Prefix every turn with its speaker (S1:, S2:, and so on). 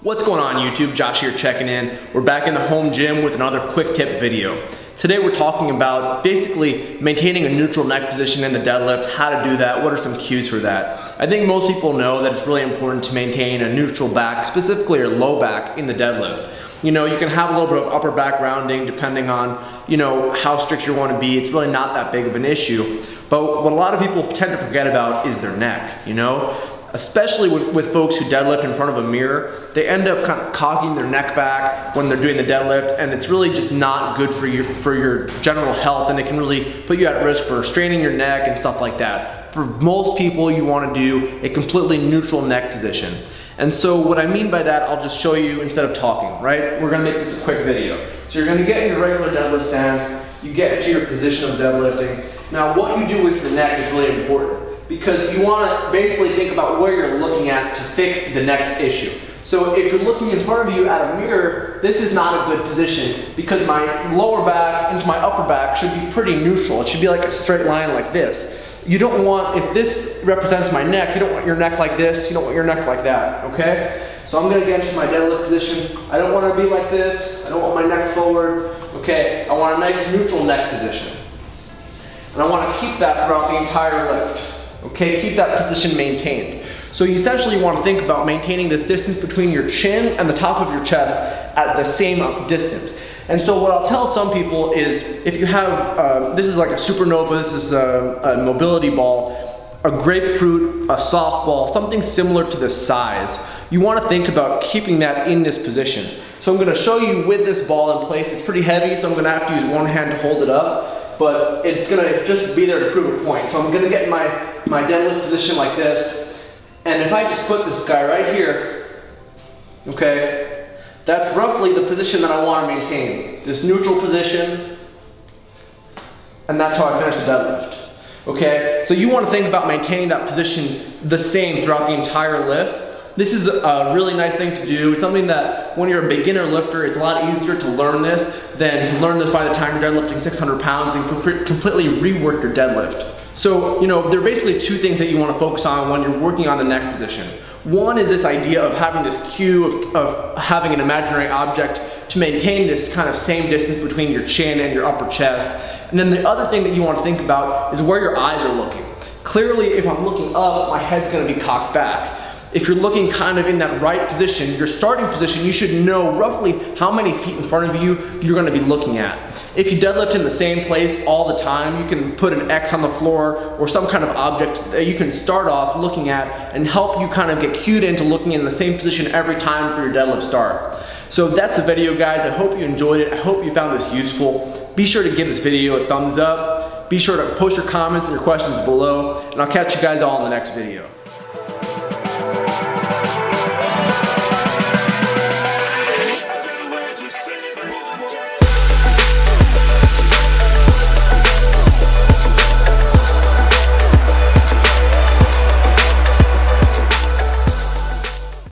S1: What's going on YouTube? Josh here checking in. We're back in the home gym with another quick tip video. Today we're talking about basically maintaining a neutral neck position in the deadlift, how to do that, what are some cues for that. I think most people know that it's really important to maintain a neutral back, specifically your low back in the deadlift. You know, you can have a little bit of upper back rounding depending on, you know, how strict you want to be. It's really not that big of an issue. But what a lot of people tend to forget about is their neck, you know? Especially with, with, folks who deadlift in front of a mirror, they end up kind of cocking their neck back when they're doing the deadlift, and it's really just not good for your, for your general health, and it can really put you at risk for straining your neck and stuff like that. For most people, you wanna do a completely neutral neck position. And so what I mean by that, I'll just show you instead of talking, right? We're gonna make this a quick video. So you're gonna get in your regular deadlift stance, you get into your position of deadlifting. Now what you do with your neck is really important because you want to basically think about where you're looking at to fix the neck issue. So if you're looking in front of you at a mirror, this is not a good position because my lower back into my upper back should be pretty neutral. It should be like a straight line like this. You don't want, if this represents my neck, you don't want your neck like this, you don't want your neck like that, okay? So I'm gonna get into my deadlift position. I don't wanna be like this. I don't want my neck forward. Okay, I want a nice neutral neck position. And I wanna keep that throughout the entire lift. Okay, keep that position maintained. So you essentially want to think about maintaining this distance between your chin and the top of your chest at the same distance. And so what I'll tell some people is if you have, uh, this is like a supernova, this is a, a mobility ball, a grapefruit, a softball, something similar to this size, you want to think about keeping that in this position. So I'm going to show you with this ball in place. It's pretty heavy, so I'm going to have to use one hand to hold it up but it's gonna just be there to prove a point. So I'm gonna get my, my deadlift position like this, and if I just put this guy right here, okay, that's roughly the position that I wanna maintain. This neutral position, and that's how I finish the deadlift. Okay, so you wanna think about maintaining that position the same throughout the entire lift, this is a really nice thing to do. It's something that when you're a beginner lifter, it's a lot easier to learn this than to learn this by the time you're deadlifting 600 pounds and completely rework your deadlift. So, you know, there are basically two things that you want to focus on when you're working on the neck position. One is this idea of having this cue of, of having an imaginary object to maintain this kind of same distance between your chin and your upper chest. And then the other thing that you want to think about is where your eyes are looking. Clearly, if I'm looking up, my head's going to be cocked back if you're looking kind of in that right position, your starting position, you should know roughly how many feet in front of you you're gonna be looking at. If you deadlift in the same place all the time, you can put an X on the floor or some kind of object that you can start off looking at and help you kind of get cued into looking in the same position every time for your deadlift start. So that's the video guys. I hope you enjoyed it. I hope you found this useful. Be sure to give this video a thumbs up. Be sure to post your comments and your questions below and I'll catch you guys all in the next video.